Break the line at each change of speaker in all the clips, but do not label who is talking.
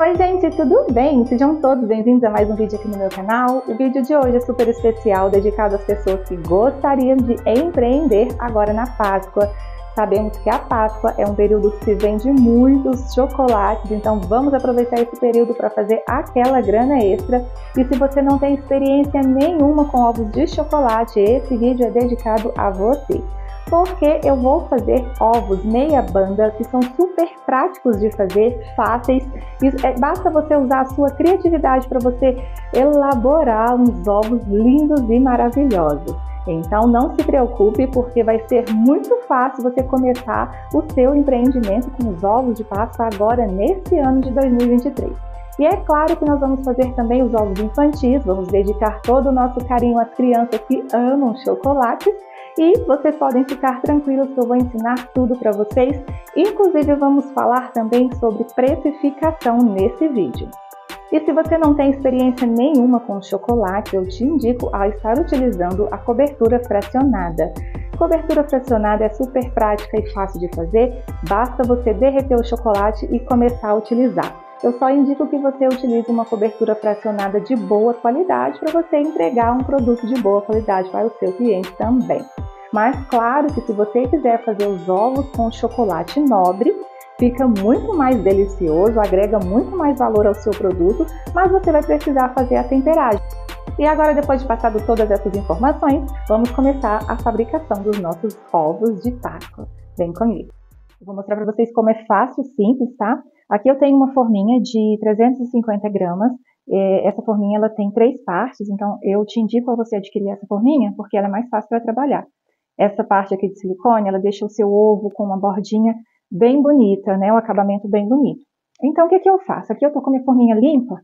Oi gente, tudo bem? Sejam todos bem-vindos a mais um vídeo aqui no meu canal. O vídeo de hoje é super especial, dedicado às pessoas que gostariam de empreender agora na Páscoa. Sabemos que a Páscoa é um período que se vende muitos chocolates, então vamos aproveitar esse período para fazer aquela grana extra. E se você não tem experiência nenhuma com ovos de chocolate, esse vídeo é dedicado a você porque eu vou fazer ovos meia banda que são super práticos de fazer, fáceis. É, basta você usar a sua criatividade para você elaborar uns ovos lindos e maravilhosos. Então não se preocupe, porque vai ser muito fácil você começar o seu empreendimento com os ovos de Páscoa agora nesse ano de 2023. E é claro que nós vamos fazer também os ovos infantis, vamos dedicar todo o nosso carinho às crianças que amam chocolates e vocês podem ficar tranquilos que eu vou ensinar tudo para vocês. Inclusive, vamos falar também sobre precificação nesse vídeo. E se você não tem experiência nenhuma com chocolate, eu te indico a estar utilizando a cobertura fracionada. Cobertura fracionada é super prática e fácil de fazer, basta você derreter o chocolate e começar a utilizar. Eu só indico que você utilize uma cobertura fracionada de boa qualidade para você entregar um produto de boa qualidade para o seu cliente também. Mas claro que se você quiser fazer os ovos com chocolate nobre, fica muito mais delicioso, agrega muito mais valor ao seu produto, mas você vai precisar fazer a temperagem. E agora, depois de passado todas essas informações, vamos começar a fabricação dos nossos ovos de Páscoa. Vem comigo! Vou mostrar para vocês como é fácil, simples, tá? Aqui eu tenho uma forminha de 350 gramas. É, essa forminha ela tem três partes, então eu te indico a você adquirir essa forminha porque ela é mais fácil para trabalhar. Essa parte aqui de silicone, ela deixa o seu ovo com uma bordinha bem bonita, né? Um acabamento bem bonito. Então, o que, que eu faço? Aqui eu tô com a minha forminha limpa,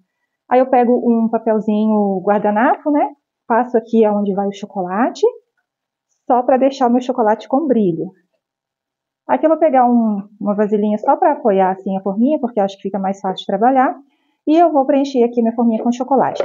aí eu pego um papelzinho guardanapo, né? Passo aqui aonde vai o chocolate, só para deixar o meu chocolate com brilho. Aqui eu vou pegar um, uma vasilhinha só para apoiar assim a forminha, porque acho que fica mais fácil de trabalhar. E eu vou preencher aqui minha forminha com chocolate.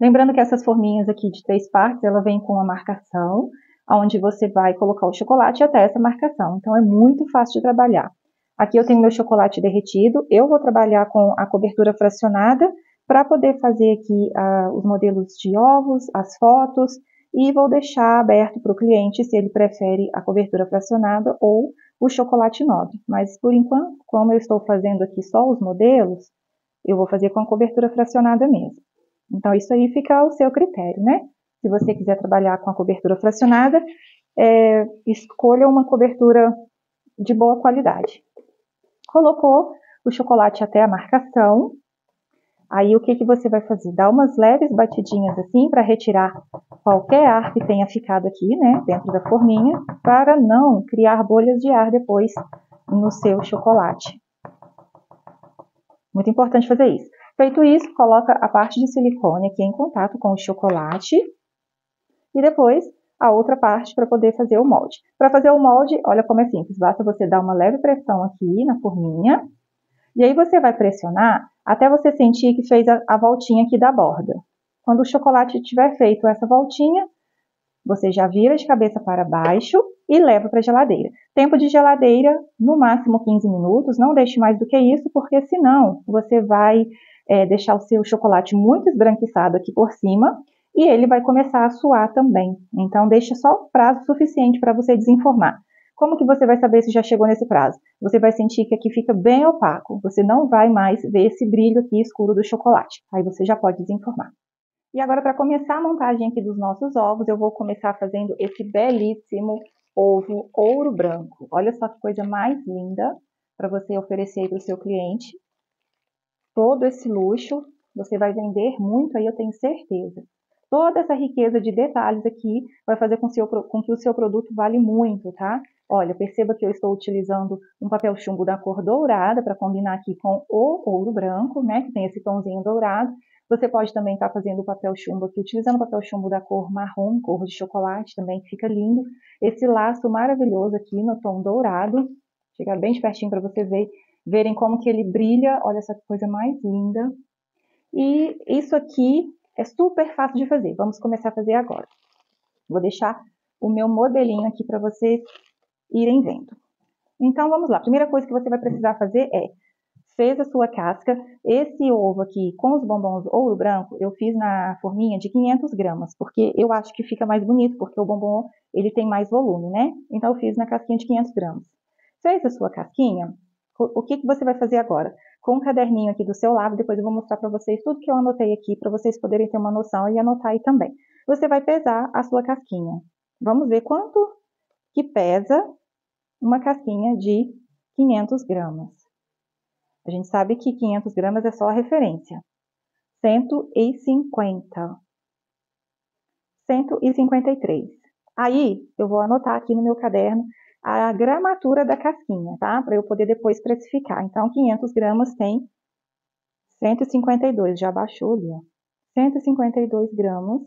Lembrando que essas forminhas aqui de três partes, ela vem com uma marcação onde você vai colocar o chocolate até essa marcação. Então é muito fácil de trabalhar. Aqui eu tenho meu chocolate derretido, eu vou trabalhar com a cobertura fracionada para poder fazer aqui os modelos de ovos, as fotos e vou deixar aberto para o cliente se ele prefere a cobertura fracionada ou o chocolate nobre. Mas por enquanto, como eu estou fazendo aqui só os modelos, eu vou fazer com a cobertura fracionada mesmo. Então isso aí fica ao seu critério, né? Se você quiser trabalhar com a cobertura fracionada, é, escolha uma cobertura de boa qualidade. Colocou o chocolate até a marcação. Aí o que, que você vai fazer? Dá umas leves batidinhas assim para retirar qualquer ar que tenha ficado aqui, né, dentro da forminha, para não criar bolhas de ar depois no seu chocolate. Muito importante fazer isso. Feito isso, coloca a parte de silicone aqui em contato com o chocolate e depois a outra parte para poder fazer o molde. Para fazer o molde, olha como é simples, basta você dar uma leve pressão aqui na forminha, e aí você vai pressionar até você sentir que fez a, a voltinha aqui da borda. Quando o chocolate tiver feito essa voltinha, você já vira de cabeça para baixo e leva para a geladeira. Tempo de geladeira, no máximo 15 minutos, não deixe mais do que isso, porque senão você vai é, deixar o seu chocolate muito esbranquiçado aqui por cima e ele vai começar a suar também. Então, deixe só prazo suficiente para você desenformar. Como que você vai saber se já chegou nesse prazo? Você vai sentir que aqui fica bem opaco, você não vai mais ver esse brilho aqui escuro do chocolate. Aí você já pode desenformar. E agora, para começar a montagem aqui dos nossos ovos, eu vou começar fazendo esse belíssimo ovo ouro branco. Olha só que coisa mais linda para você oferecer para o seu cliente. Todo esse luxo, você vai vender muito aí, eu tenho certeza. Toda essa riqueza de detalhes aqui vai fazer com, seu, com que o seu produto vale muito, tá? Olha, perceba que eu estou utilizando um papel chumbo da cor dourada para combinar aqui com o ouro branco, né? Que tem esse tomzinho dourado. Você pode também estar tá fazendo o papel chumbo aqui, utilizando o papel chumbo da cor marrom, cor de chocolate também, fica lindo. Esse laço maravilhoso aqui no tom dourado. Chegar bem de pertinho para você ver, verem como que ele brilha. Olha essa coisa mais linda. E isso aqui é super fácil de fazer. Vamos começar a fazer agora. Vou deixar o meu modelinho aqui para vocês irem vendo. Então, vamos lá. A primeira coisa que você vai precisar fazer é fez a sua casca. Esse ovo aqui com os bombons ouro branco, eu fiz na forminha de 500 gramas, porque eu acho que fica mais bonito, porque o bombom ele tem mais volume, né? Então eu fiz na casquinha de 500 gramas. Fez a sua casquinha, o que, que você vai fazer agora? Com um caderninho aqui do seu lado, depois eu vou mostrar para vocês tudo que eu anotei aqui, para vocês poderem ter uma noção e anotar aí também. Você vai pesar a sua casquinha. Vamos ver quanto que pesa uma casquinha de 500 gramas. A gente sabe que 500 gramas é só a referência. 150. 153. Aí, eu vou anotar aqui no meu caderno a gramatura da casquinha, tá? Para eu poder depois precificar. Então, 500 gramas tem 152, já baixou ali, ó. 152 gramas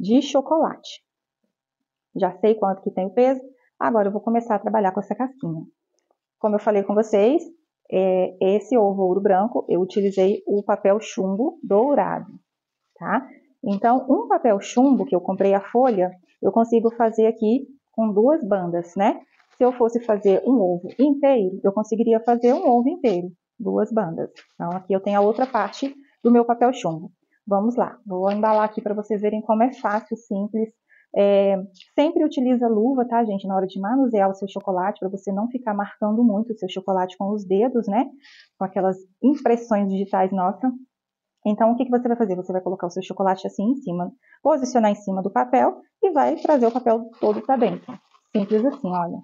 de chocolate. Já sei quanto que tem o peso, agora eu vou começar a trabalhar com essa casquinha. Como eu falei com vocês, é, esse ovo ouro branco, eu utilizei o papel chumbo dourado, tá? Então, um papel chumbo, que eu comprei a folha, eu consigo fazer aqui com duas bandas, né? Se eu fosse fazer um ovo inteiro, eu conseguiria fazer um ovo inteiro, duas bandas. Então, aqui eu tenho a outra parte do meu papel chumbo. Vamos lá, vou embalar aqui para vocês verem como é fácil, simples. É, sempre utiliza luva, tá, gente, na hora de manusear o seu chocolate, para você não ficar marcando muito o seu chocolate com os dedos, né? Com aquelas impressões digitais nossas. Então, o que, que você vai fazer? Você vai colocar o seu chocolate assim em cima, posicionar em cima do papel e vai trazer o papel todo para dentro. Simples assim, olha.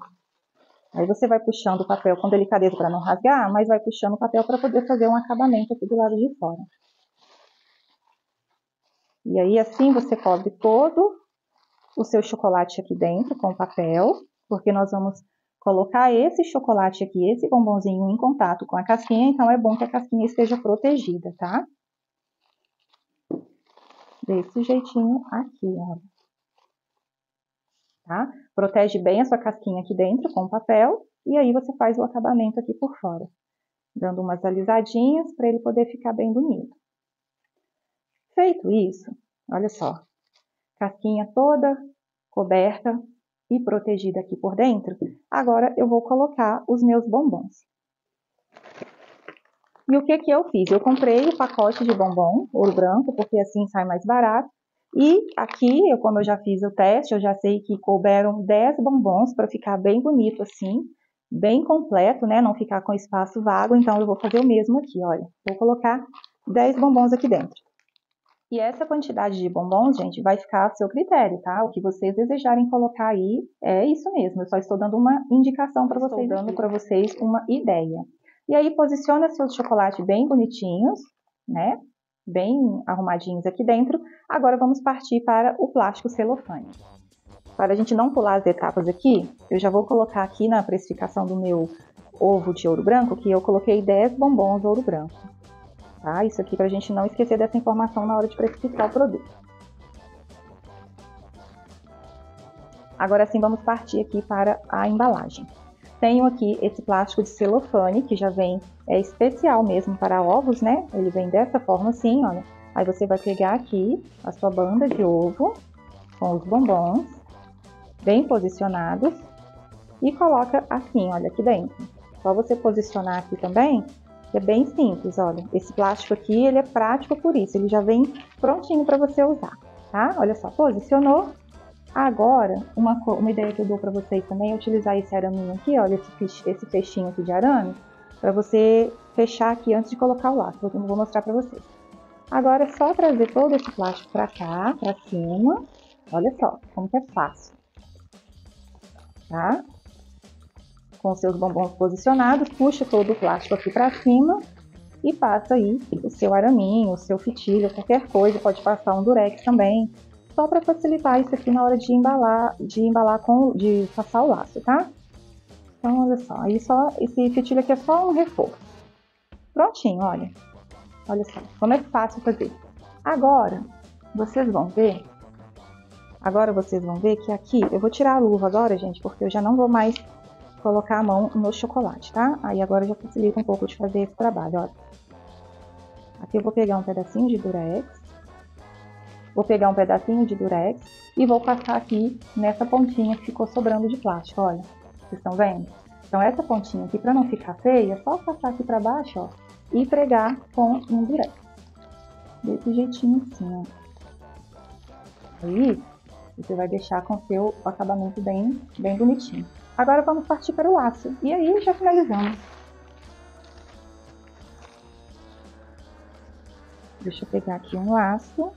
Aí você vai puxando o papel com delicadeza para não rasgar, mas vai puxando o papel para poder fazer um acabamento aqui do lado de fora. E aí assim você cobre todo o seu chocolate aqui dentro com papel, porque nós vamos colocar esse chocolate aqui, esse bombonzinho em contato com a casquinha, então é bom que a casquinha esteja protegida, tá? Desse jeitinho aqui, ó tá? Protege bem a sua casquinha aqui dentro com papel e aí você faz o acabamento aqui por fora, dando umas alisadinhas para ele poder ficar bem bonito. Feito isso, olha só, casquinha toda coberta e protegida aqui por dentro, agora eu vou colocar os meus bombons. E o que que eu fiz? Eu comprei o pacote de bombom, ouro branco, porque assim sai mais barato, e aqui, eu, como eu já fiz o teste, eu já sei que couberam 10 bombons para ficar bem bonito assim, bem completo, né? Não ficar com espaço vago. Então, eu vou fazer o mesmo aqui, olha. Vou colocar 10 bombons aqui dentro. E essa quantidade de bombons, gente, vai ficar a seu critério, tá? O que vocês desejarem colocar aí é isso mesmo. Eu só estou dando uma indicação para vocês, dando para vocês uma ideia. E aí, posiciona seus chocolates bem bonitinhos, né? bem arrumadinhos aqui dentro. Agora vamos partir para o plástico celofane. Para a gente não pular as etapas aqui, eu já vou colocar aqui na precificação do meu ovo de ouro branco que eu coloquei 10 bombons ouro branco. Tá? Isso aqui para a gente não esquecer dessa informação na hora de precificar o produto. Agora sim, vamos partir aqui para a embalagem. Tenho aqui esse plástico de celofane, que já vem, é especial mesmo para ovos, né? Ele vem dessa forma assim, olha. Aí você vai pegar aqui a sua banda de ovo com os bombons bem posicionados e coloca assim, olha, aqui dentro. Só você posicionar aqui também, é bem simples, olha. Esse plástico aqui, ele é prático por isso, ele já vem prontinho para você usar, tá? Olha só, posicionou, Agora, uma, uma ideia que eu dou para vocês também é utilizar esse araminho aqui, olha, esse, esse fechinho aqui de arame, para você fechar aqui antes de colocar o laço. Eu vou mostrar para vocês. Agora é só trazer todo esse plástico para cá, para cima. Olha só como que é fácil. Tá? Com seus bombons posicionados, puxa todo o plástico aqui para cima e passa aí o seu araminho, o seu fitilho, qualquer coisa. Pode passar um durex também, só para facilitar isso aqui na hora de embalar, de embalar com, de passar o laço, tá? Então, olha só, aí só, esse fitilho aqui é só um reforço. Prontinho, olha. Olha só, como é fácil fazer. Agora, vocês vão ver, agora vocês vão ver que aqui, eu vou tirar a luva agora, gente, porque eu já não vou mais colocar a mão no chocolate, tá? Aí agora já facilita um pouco de fazer esse trabalho, olha. Aqui eu vou pegar um pedacinho de durex, Vou pegar um pedacinho de durex e vou passar aqui nessa pontinha que ficou sobrando de plástico, olha. Vocês estão vendo? Então essa pontinha aqui, para não ficar feia, é só passar aqui para baixo, ó. e pregar com um durex. Desse jeitinho assim, ó. Aí, você vai deixar com seu acabamento bem, bem bonitinho. Agora vamos partir para o laço. E aí já finalizamos. Deixa eu pegar aqui um laço.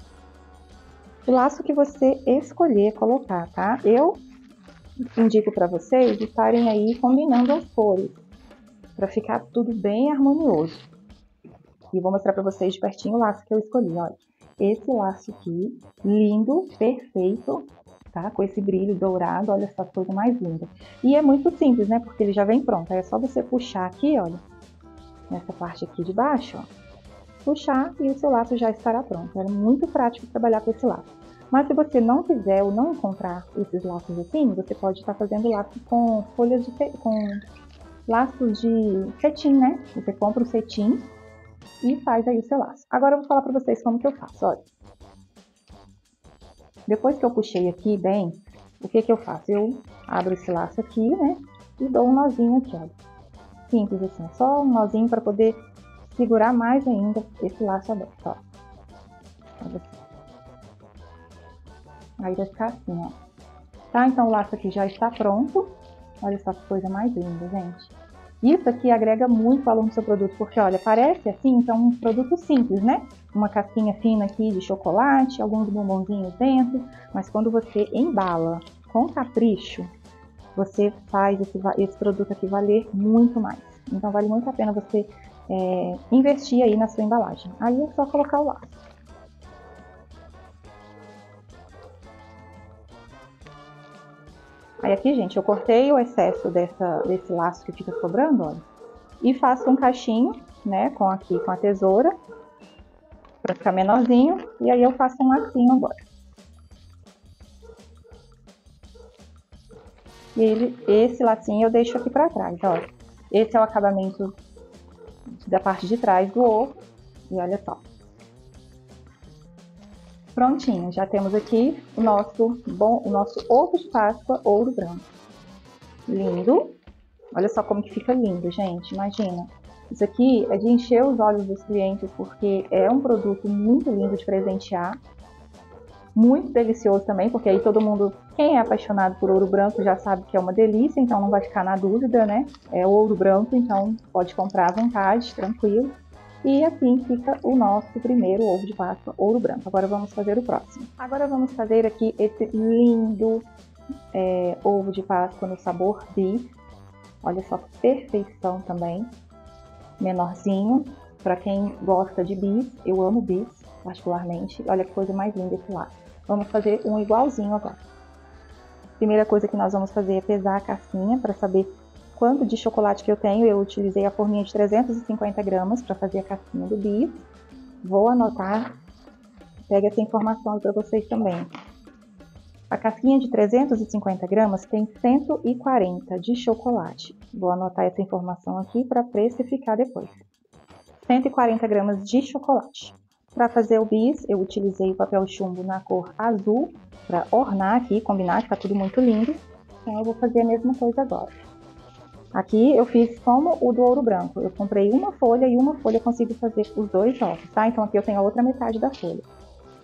O laço que você escolher colocar, tá? Eu indico para vocês estarem aí combinando as cores, para ficar tudo bem harmonioso. E vou mostrar para vocês de pertinho o laço que eu escolhi, olha. Esse laço aqui, lindo, perfeito, tá? Com esse brilho dourado, olha essa coisa mais linda. E é muito simples, né? Porque ele já vem pronto. Aí é só você puxar aqui, olha, nessa parte aqui de baixo, ó. Puxar e o seu laço já estará pronto. É muito prático trabalhar com esse laço. Mas se você não quiser ou não encontrar esses laços assim, você pode estar fazendo laço com folhas de com laços de cetim, né? Você compra o cetim e faz aí o seu laço. Agora eu vou falar para vocês como que eu faço, olha. Depois que eu puxei aqui bem, o que que eu faço? Eu abro esse laço aqui, né? E dou um nozinho aqui, olha. Simples assim, só um nozinho para poder segurar mais ainda esse laço aberto, ó. Aí vai ficar assim, ó. Tá? Então o laço aqui já está pronto. Olha só que coisa mais linda, gente. Isso aqui agrega muito valor no seu produto, porque olha, parece assim, então um produto simples, né? Uma casquinha fina aqui de chocolate, alguns bombonzinhos dentro, mas quando você embala com capricho, você faz esse, esse produto aqui valer muito mais. Então vale muito a pena você é, investir aí na sua embalagem. Aí é só colocar o laço. Aí aqui, gente, eu cortei o excesso dessa, desse laço que fica sobrando, olha. E faço um cachinho, né, com aqui, com a tesoura. Pra ficar menorzinho. E aí eu faço um lacinho agora. E ele, esse lacinho eu deixo aqui pra trás, olha. Esse é o acabamento da parte de trás do ovo. E olha só. Prontinho, já temos aqui o nosso, bom, o nosso ovo de Páscoa ouro branco. Lindo. Olha só como que fica lindo, gente, imagina. Isso aqui é de encher os olhos dos clientes, porque é um produto muito lindo de presentear. Muito delicioso também, porque aí todo mundo, quem é apaixonado por ouro branco já sabe que é uma delícia, então não vai ficar na dúvida, né? É ouro branco, então pode comprar à vontade, tranquilo. E assim fica o nosso primeiro ovo de Páscoa ouro branco. Agora vamos fazer o próximo. Agora vamos fazer aqui esse lindo é, ovo de Páscoa no sabor bis. Olha só perfeição também. Menorzinho. Para quem gosta de bis, eu amo bis particularmente. Olha que coisa mais linda esse lado. Vamos fazer um igualzinho agora. Primeira coisa que nós vamos fazer é pesar a casquinha para saber quanto de chocolate que eu tenho, eu utilizei a forminha de 350 gramas para fazer a casquinha do bis. Vou anotar, pega essa informação para vocês também. A casquinha de 350 gramas tem 140 de chocolate. Vou anotar essa informação aqui para precificar depois. 140 gramas de chocolate. Para fazer o bis, eu utilizei o papel chumbo na cor azul para ornar aqui, combinar, ficar tudo muito lindo. Então eu vou fazer a mesma coisa agora. Aqui eu fiz como o do ouro branco. Eu comprei uma folha e uma folha eu consigo fazer os dois ovos, tá? Então aqui eu tenho a outra metade da folha.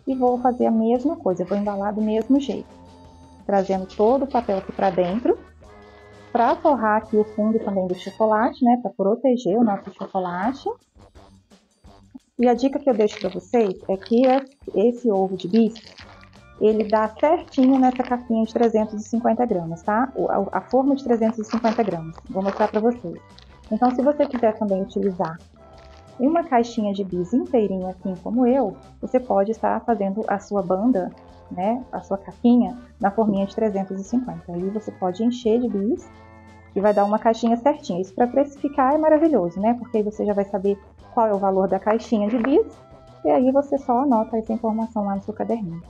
E vou fazer a mesma coisa, vou embalar do mesmo jeito. Trazendo todo o papel aqui para dentro. Para forrar aqui o fundo também do chocolate, né? Para proteger o nosso chocolate. E a dica que eu deixo para vocês é que esse ovo de bis, ele dá certinho nessa casquinha de 350 gramas, tá? A forma de 350 gramas. Vou mostrar para vocês. Então, se você quiser também utilizar uma caixinha de bis inteirinha, assim como eu, você pode estar fazendo a sua banda, né, a sua casquinha, na forminha de 350. Aí você pode encher de bis e vai dar uma caixinha certinha. Isso para precificar é maravilhoso, né? Porque aí você já vai saber qual é o valor da caixinha de bis e aí você só anota essa informação lá no seu caderninho.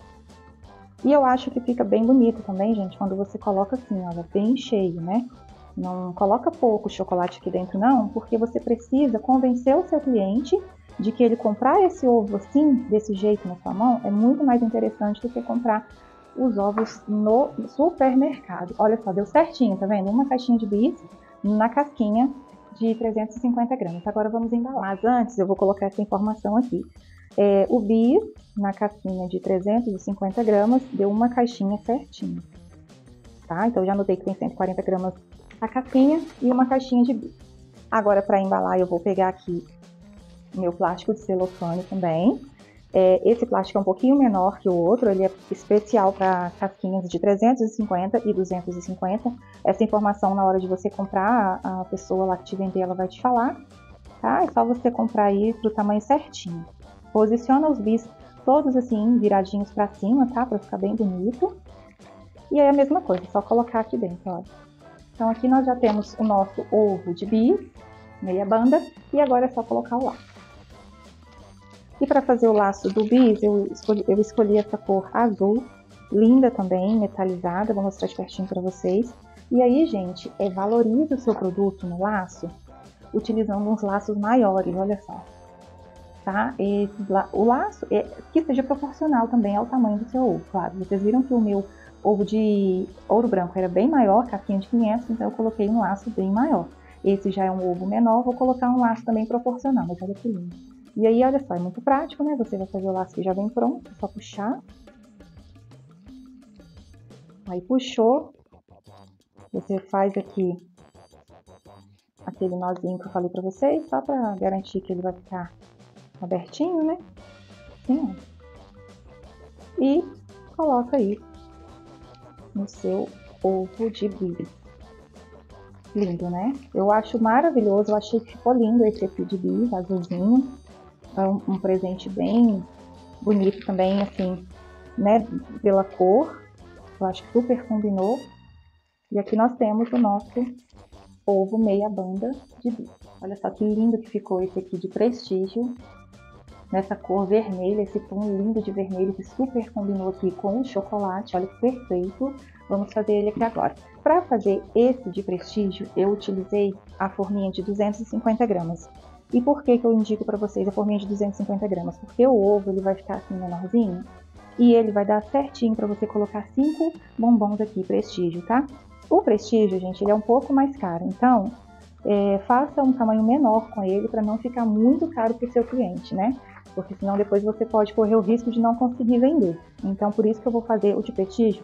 E eu acho que fica bem bonito também, gente, quando você coloca assim, olha, bem cheio, né? Não coloca pouco chocolate aqui dentro, não, porque você precisa convencer o seu cliente de que ele comprar esse ovo assim, desse jeito na sua mão, é muito mais interessante do que comprar os ovos no supermercado. Olha só, deu certinho, tá vendo? Uma caixinha de bis na casquinha de 350 gramas. Agora vamos embalar. Antes eu vou colocar essa informação aqui. É, o bis, na casquinha de 350 gramas, deu uma caixinha certinha. Tá? Então já notei que tem 140 gramas a casquinha e uma caixinha de bis. Agora para embalar eu vou pegar aqui meu plástico de celofane também. É, esse plástico é um pouquinho menor que o outro, ele é especial para casquinhas de 350 e 250. Essa informação na hora de você comprar, a pessoa lá que te vender, ela vai te falar, tá? É só você comprar aí pro tamanho certinho. Posiciona os bis todos assim, viradinhos para cima, tá? Para ficar bem bonito. E aí a mesma coisa, só colocar aqui dentro, ó. Então aqui nós já temos o nosso ovo de bis, meia banda, e agora é só colocar o laço. E para fazer o laço do bis, eu escolhi, eu escolhi essa cor azul, linda também, metalizada, vou mostrar de pertinho para vocês. E aí, gente, é, valorize o seu produto no laço, utilizando uns laços maiores, olha só. Tá? O laço, é, que seja proporcional também ao tamanho do seu ovo, claro. Vocês viram que o meu ovo de ouro branco era bem maior, casquinha de 500, então eu coloquei um laço bem maior. Esse já é um ovo menor, vou colocar um laço também proporcional, mas olha que lindo. E aí, olha só, é muito prático, né? Você vai fazer o laço que já vem pronto, é só puxar. Aí puxou, você faz aqui aquele nozinho que eu falei pra vocês, só pra garantir que ele vai ficar abertinho, né? Assim, ó. E coloca aí no seu ovo de bis. Lindo, né? Eu acho maravilhoso, eu achei que ficou lindo esse aqui de bis, azulzinho. É um, um presente bem bonito também, assim, né, pela cor. Eu acho que super combinou. E aqui nós temos o nosso ovo meia banda de bico. Olha só que lindo que ficou esse aqui de prestígio. Nessa cor vermelha, esse tom lindo de vermelho que super combinou aqui com o chocolate. Olha que perfeito. Vamos fazer ele aqui agora. Para fazer esse de prestígio, eu utilizei a forminha de 250 gramas. E por que, que eu indico para vocês a forminha de 250 gramas? Porque o ovo ele vai ficar assim menorzinho e ele vai dar certinho para você colocar cinco bombons aqui, prestígio, tá? O prestígio, gente, ele é um pouco mais caro, então é, faça um tamanho menor com ele para não ficar muito caro para o seu cliente, né? Porque senão depois você pode correr o risco de não conseguir vender. Então por isso que eu vou fazer o de prestígio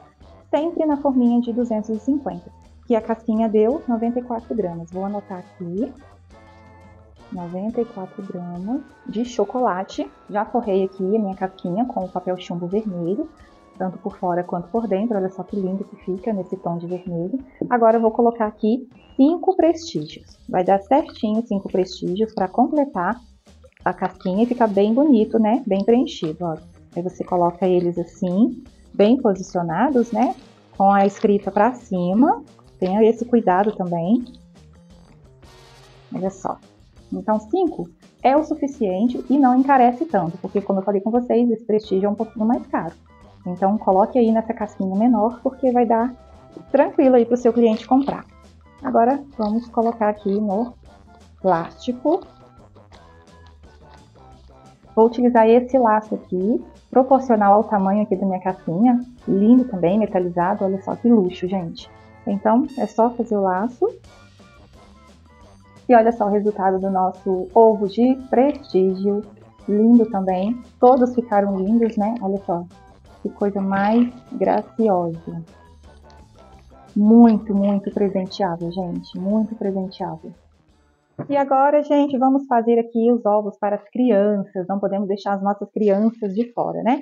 sempre na forminha de 250, que a casquinha deu 94 gramas. Vou anotar aqui. 94 gramas de chocolate. Já forrei aqui a minha casquinha com o papel chumbo vermelho, tanto por fora quanto por dentro. Olha só que lindo que fica nesse tom de vermelho. Agora eu vou colocar aqui cinco prestígios. Vai dar certinho cinco prestígios para completar a casquinha e ficar bem bonito, né? Bem preenchido, ó. Aí você coloca eles assim, bem posicionados, né? Com a escrita para cima. Tenha esse cuidado também. Olha só. Então, 5 é o suficiente e não encarece tanto, porque como eu falei com vocês, esse prestígio é um pouquinho mais caro. Então, coloque aí nessa casquinha menor, porque vai dar tranquilo aí para o seu cliente comprar. Agora, vamos colocar aqui no plástico. Vou utilizar esse laço aqui, proporcional ao tamanho aqui da minha casquinha. Lindo também, metalizado, olha só que luxo, gente. Então, é só fazer o laço e olha só o resultado do nosso ovo de prestígio. Lindo também. Todos ficaram lindos, né? Olha só. Que coisa mais graciosa. Muito, muito presenteável, gente. Muito presenteável. E agora, gente, vamos fazer aqui os ovos para as crianças. Não podemos deixar as nossas crianças de fora, né?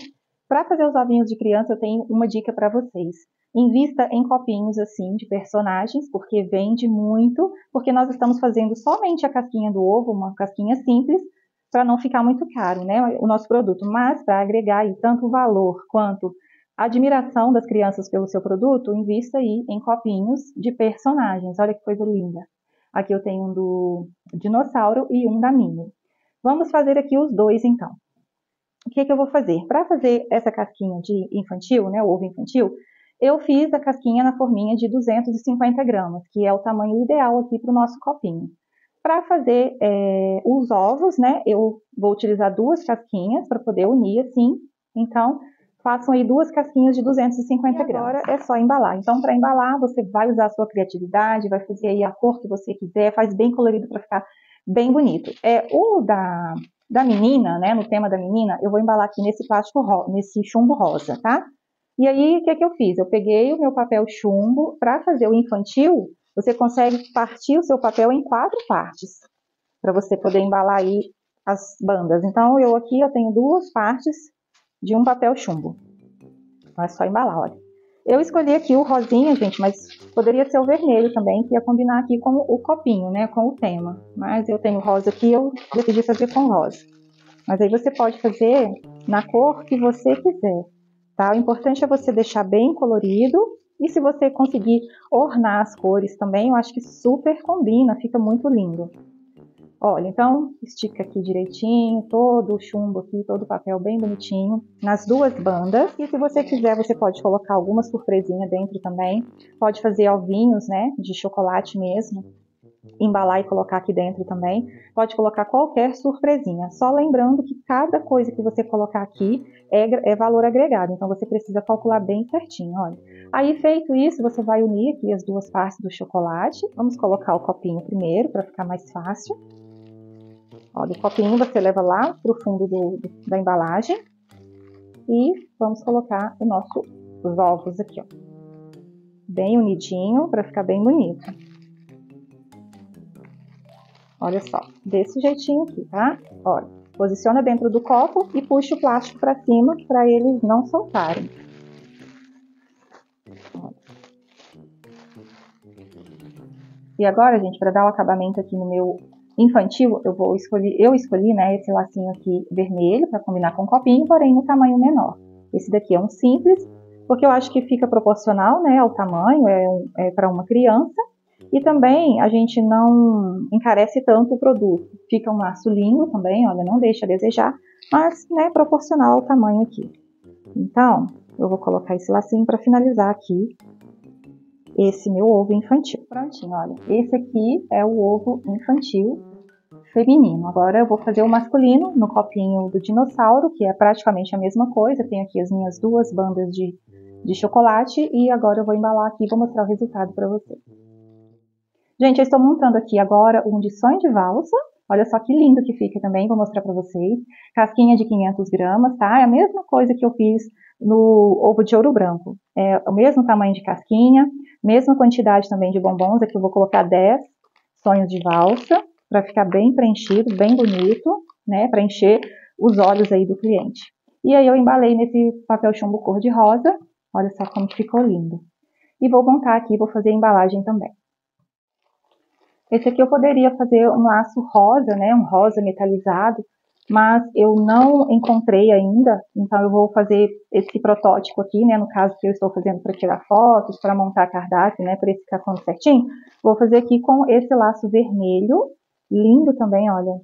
Para fazer os ovinhos de criança, eu tenho uma dica para vocês. Invista em copinhos assim de personagens, porque vende muito, porque nós estamos fazendo somente a casquinha do ovo, uma casquinha simples, para não ficar muito caro, né, o nosso produto, mas para agregar aí tanto valor quanto admiração das crianças pelo seu produto, invista aí em copinhos de personagens. Olha que coisa linda. Aqui eu tenho um do dinossauro e um da Minnie. Vamos fazer aqui os dois então. O que, que eu vou fazer? Para fazer essa casquinha de infantil, né, o ovo infantil, eu fiz a casquinha na forminha de 250 gramas, que é o tamanho ideal aqui para o nosso copinho. Para fazer é, os ovos, né, eu vou utilizar duas casquinhas para poder unir assim. Então, façam aí duas casquinhas de 250 gramas. Agora é só embalar. Então, para embalar, você vai usar a sua criatividade, vai fazer aí a cor que você quiser, faz bem colorido para ficar bem bonito. É o da, da menina, né? No tema da menina, eu vou embalar aqui nesse plástico, nesse chumbo rosa, tá? E aí, o que, é que eu fiz? Eu peguei o meu papel chumbo. Para fazer o infantil, você consegue partir o seu papel em quatro partes, para você poder embalar aí as bandas. Então, eu aqui eu tenho duas partes de um papel chumbo. Então é só embalar, olha. Eu escolhi aqui o rosinha, gente, mas poderia ser o vermelho também, que ia combinar aqui com o copinho, né, com o tema. Mas eu tenho rosa aqui, eu decidi fazer com rosa. Mas aí você pode fazer na cor que você quiser, tá? O importante é você deixar bem colorido e se você conseguir ornar as cores também, eu acho que super combina, fica muito lindo. Olha, então estica aqui direitinho, todo o chumbo aqui, todo o papel bem bonitinho, nas duas bandas. E se você quiser, você pode colocar alguma surpresinha dentro também. Pode fazer ovinhos, né, de chocolate mesmo, embalar e colocar aqui dentro também. Pode colocar qualquer surpresinha. Só lembrando que cada coisa que você colocar aqui é, é valor agregado, então você precisa calcular bem certinho, olha. Aí feito isso, você vai unir aqui as duas partes do chocolate. Vamos colocar o copinho primeiro para ficar mais fácil. Olha, o copinho você leva lá para o fundo do, do, da embalagem. E vamos colocar o nosso, os ovos aqui, ó. Bem unidinho, para ficar bem bonito. Olha só, desse jeitinho aqui, tá? Olha, posiciona dentro do copo e puxa o plástico para cima para eles não soltarem. E agora, gente, para dar o acabamento aqui no meu infantil, eu vou escolher, eu escolhi, né, esse lacinho aqui vermelho para combinar com o copinho, porém no tamanho menor. Esse daqui é um simples, porque eu acho que fica proporcional, né, ao tamanho, é, um, é para uma criança. E também a gente não encarece tanto o produto. Fica um laço lindo também, olha, não deixa a desejar, mas, né, proporcional ao tamanho aqui. Então, eu vou colocar esse lacinho para finalizar aqui esse meu ovo infantil. Prontinho, olha. Esse aqui é o ovo infantil feminino. Agora eu vou fazer o masculino no copinho do dinossauro, que é praticamente a mesma coisa. Tenho aqui as minhas duas bandas de, de chocolate e agora eu vou embalar aqui e vou mostrar o resultado para vocês. Gente, eu estou montando aqui agora um de sonho de valsa. Olha só que lindo que fica também, vou mostrar para vocês. Casquinha de 500 gramas, tá? É a mesma coisa que eu fiz no ovo de ouro branco. É o mesmo tamanho de casquinha, mesma quantidade também de bombons, aqui eu vou colocar 10 sonhos de valsa, para ficar bem preenchido, bem bonito, né, para encher os olhos aí do cliente. E aí eu embalei nesse papel chumbo cor de rosa, olha só como ficou lindo. E vou montar aqui, vou fazer a embalagem também. Esse aqui eu poderia fazer um laço rosa, né, um rosa metalizado, mas eu não encontrei ainda, então eu vou fazer esse protótipo aqui, né, no caso que eu estou fazendo para tirar fotos, para montar cardápio, né, para esse ficar tudo certinho, vou fazer aqui com esse laço vermelho, lindo também, olha,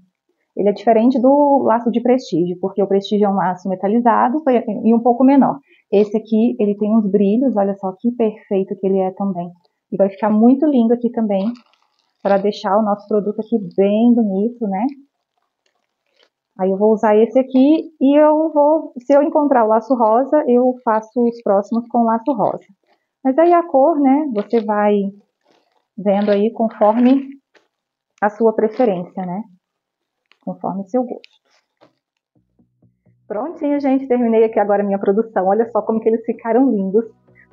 ele é diferente do laço de prestígio, porque o prestígio é um laço metalizado e um pouco menor. Esse aqui, ele tem uns brilhos, olha só que perfeito que ele é também. E vai ficar muito lindo aqui também, para deixar o nosso produto aqui bem bonito, né? Aí eu vou usar esse aqui e eu vou, se eu encontrar o laço rosa, eu faço os próximos com o laço rosa. Mas aí a cor, né, você vai vendo aí conforme a sua preferência, né? Conforme seu gosto. Prontinho, gente, terminei aqui agora a minha produção. Olha só como que eles ficaram lindos.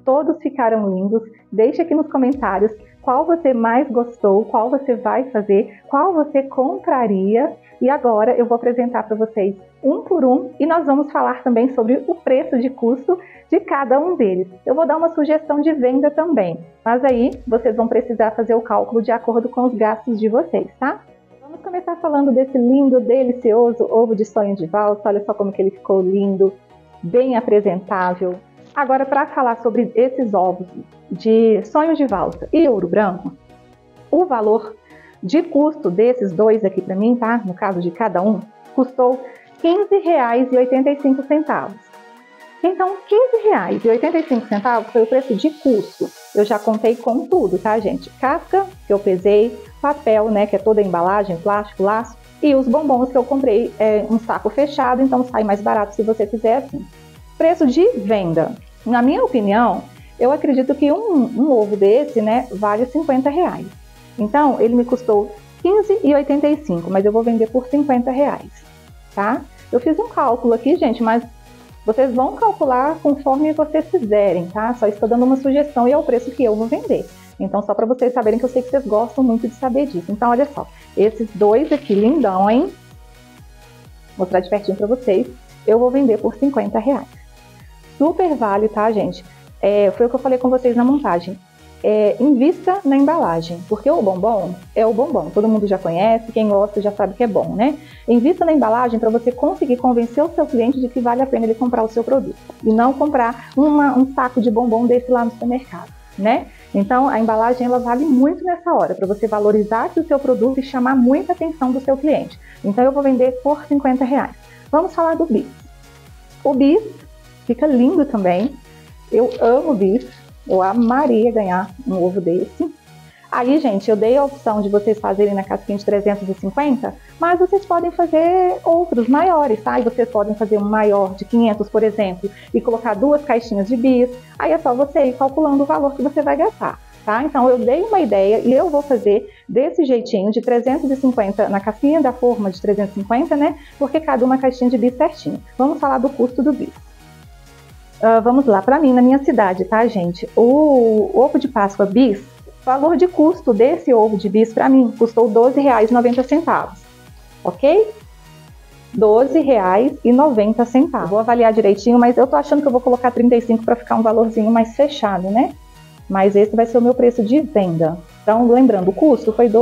Todos ficaram lindos. Deixe aqui nos comentários qual você mais gostou, qual você vai fazer, qual você compraria. E agora eu vou apresentar para vocês um por um e nós vamos falar também sobre o preço de custo de cada um deles. Eu vou dar uma sugestão de venda também, mas aí vocês vão precisar fazer o cálculo de acordo com os gastos de vocês, tá? Vamos começar falando desse lindo, delicioso ovo de sonho de valsa. Olha só como que ele ficou lindo, bem apresentável. Agora, para falar sobre esses ovos de sonho de valsa e ouro branco, o valor de custo desses dois aqui para mim, tá? No caso de cada um, custou R$ 15,85. Então, R$ 15,85 foi o preço de custo. Eu já contei com tudo, tá, gente? Casca, que eu pesei, papel, né, que é toda a embalagem, plástico, laço, e os bombons que eu comprei é um saco fechado, então sai mais barato se você fizer assim. Preço de venda. Na minha opinião, eu acredito que um, um ovo desse, né, vale 50 reais. Então, ele me custou 15,85, mas eu vou vender por 50 reais, tá? Eu fiz um cálculo aqui, gente, mas vocês vão calcular conforme vocês fizerem, tá? Só estou dando uma sugestão e é o preço que eu vou vender. Então, só para vocês saberem que eu sei que vocês gostam muito de saber disso. Então, olha só, esses dois aqui, lindão, hein? Vou mostrar de pertinho para vocês. Eu vou vender por 50 reais. Super vale, tá, gente? É, foi o que eu falei com vocês na montagem. É, invista na embalagem, porque o bombom é o bombom, todo mundo já conhece, quem gosta já sabe que é bom, né? Invista na embalagem para você conseguir convencer o seu cliente de que vale a pena ele comprar o seu produto e não comprar uma, um saco de bombom desse lá no supermercado, né? Então a embalagem ela vale muito nessa hora para você valorizar o seu produto e chamar muita atenção do seu cliente. Então eu vou vender por 50 reais. Vamos falar do bis. O bis fica lindo também, eu amo bis, eu amaria ganhar um ovo desse. Aí, gente, eu dei a opção de vocês fazerem na casquinha de 350, mas vocês podem fazer outros maiores, tá? E vocês podem fazer um maior de 500, por exemplo, e colocar duas caixinhas de bis. Aí é só você ir calculando o valor que você vai gastar. Tá? Então eu dei uma ideia e eu vou fazer desse jeitinho de 350 na casquinha da forma de 350, né? Porque cada uma caixinha de bis certinho. Vamos falar do custo do bis. Uh, vamos lá, para mim, na minha cidade, tá, gente? O ovo de Páscoa bis, valor de custo desse ovo de bis para mim custou R$ 12,90, ok? R$ 12,90. Vou avaliar direitinho, mas eu tô achando que eu vou colocar 35 para ficar um valorzinho mais fechado, né? Mas esse vai ser o meu preço de venda. Então, lembrando, o custo foi R$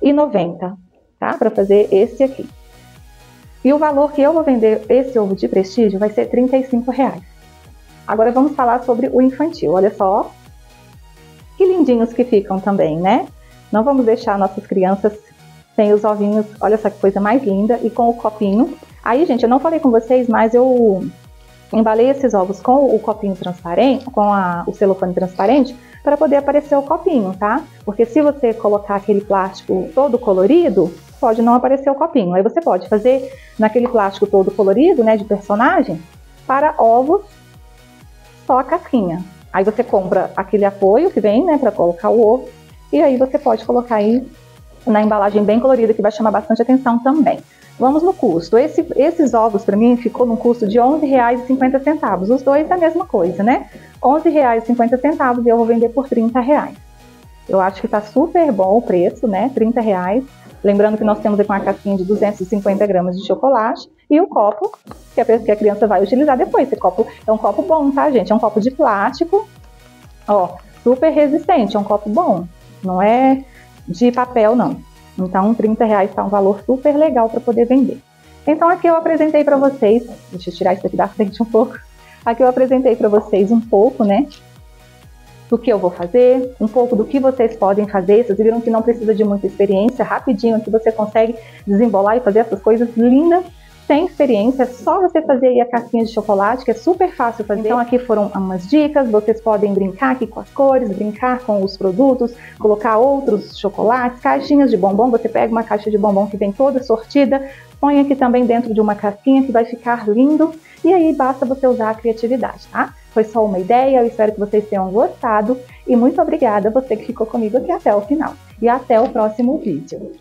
12,90, tá? Para fazer esse aqui. E o valor que eu vou vender esse ovo de prestígio vai ser R$ reais. Agora vamos falar sobre o infantil. Olha só, que lindinhos que ficam também, né? Não vamos deixar nossas crianças sem os ovinhos, olha só que coisa mais linda, e com o copinho. Aí, gente, eu não falei com vocês, mas eu embalei esses ovos com o copinho transparente, com a, o celofane transparente, para poder aparecer o copinho, tá? Porque se você colocar aquele plástico todo colorido, pode não aparecer o copinho. Aí você pode fazer naquele plástico todo colorido, né, de personagem, para ovos só a casquinha. Aí você compra aquele apoio que vem, né, para colocar o ovo, e aí você pode colocar aí na embalagem bem colorida que vai chamar bastante atenção também. Vamos no custo. Esse, esses ovos para mim ficou num custo de R$ 11,50. Os dois a mesma coisa, né? R$ 11,50 e eu vou vender por 30 reais. Eu acho que está super bom o preço, né? 30 reais. Lembrando que nós temos aqui uma casquinha de 250 gramas de chocolate e o copo que a, que a criança vai utilizar depois. Esse copo é um copo bom, tá, gente? É um copo de plástico, ó, super resistente, é um copo bom. Não é de papel, não. Então, 30 reais está um valor super legal para poder vender. Então, aqui eu apresentei para vocês, deixa eu tirar isso aqui da frente um pouco. Aqui eu apresentei para vocês um pouco, né, do que eu vou fazer, um pouco do que vocês podem fazer. Vocês viram que não precisa de muita experiência, rapidinho que você consegue desembolar e fazer essas coisas lindas sem experiência, é só você fazer aí a casquinha de chocolate, que é super fácil fazer. Então aqui foram umas dicas, vocês podem brincar aqui com as cores, brincar com os produtos, colocar outros chocolates, caixinhas de bombom, você pega uma caixa de bombom que vem toda sortida, põe aqui também dentro de uma casquinha que vai ficar lindo, e aí basta você usar a criatividade, tá? Foi só uma ideia, eu espero que vocês tenham gostado e muito obrigada a você que ficou comigo aqui até o final. E até o próximo vídeo.